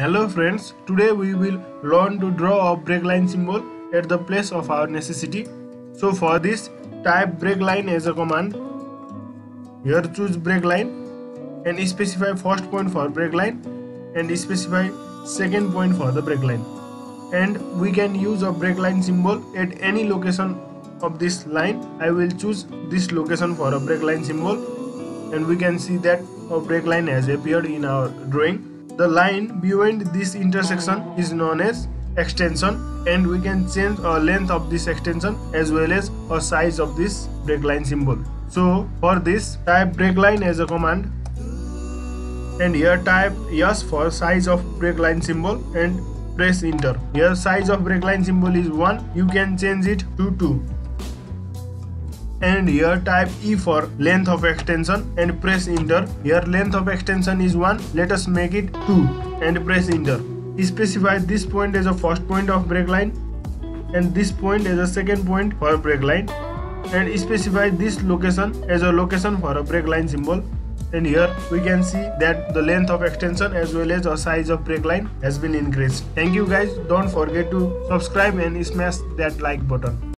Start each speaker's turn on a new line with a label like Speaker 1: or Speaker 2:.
Speaker 1: Hello friends, today we will learn to draw a break line symbol at the place of our necessity. So for this, type break line as a command. Here choose break line and specify first point for break line and specify second point for the break line. And we can use a break line symbol at any location of this line. I will choose this location for a break line symbol and we can see that a break line has appeared in our drawing the line beyond this intersection is known as extension and we can change a length of this extension as well as a size of this break line symbol. So for this type break line as a command and here type S for size of break line symbol and press enter. Here size of break line symbol is 1 you can change it to 2 and here type E for length of extension and press enter. Here length of extension is 1, let us make it 2 and press enter. Specify this point as a first point of break line and this point as a second point for break line and specify this location as a location for a break line symbol and here we can see that the length of extension as well as the size of break line has been increased. Thank you guys don't forget to subscribe and smash that like button.